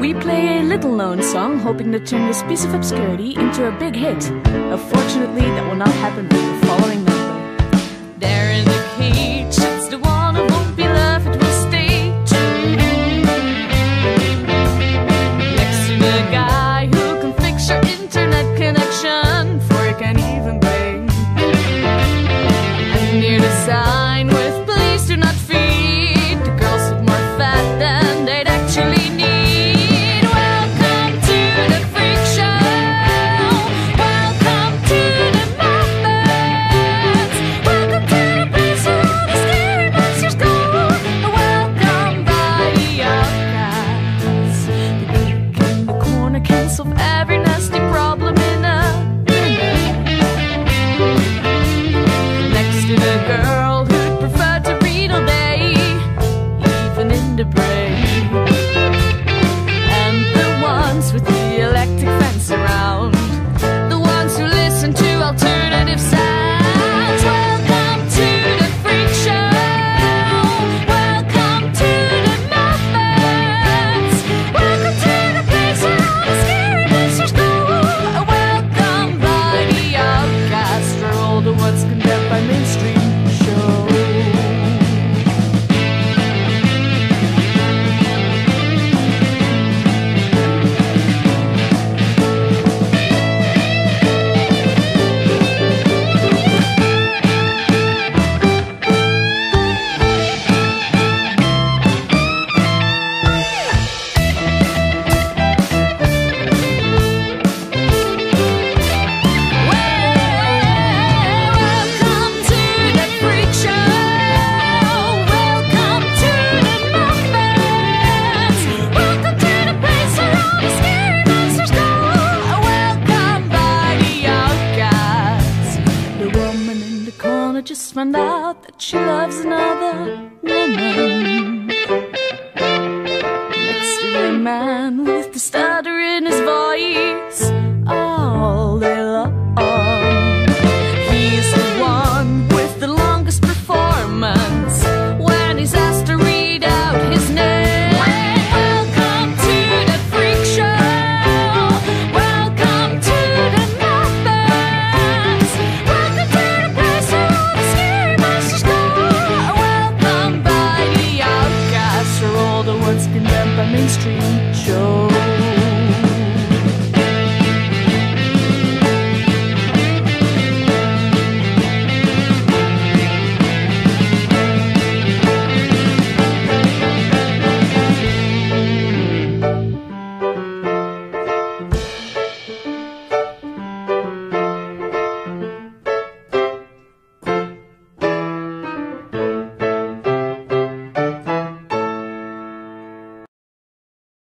replay a little known song, hoping to turn this piece of obscurity into a big hit. Unfortunately, that will not happen with the following number. There in the cage sits the one who won't be left with stage. Next to the guy who can fix your internet connection before you can even blink. And near the sign ones condemned just found out that she loves another woman. mainstream show.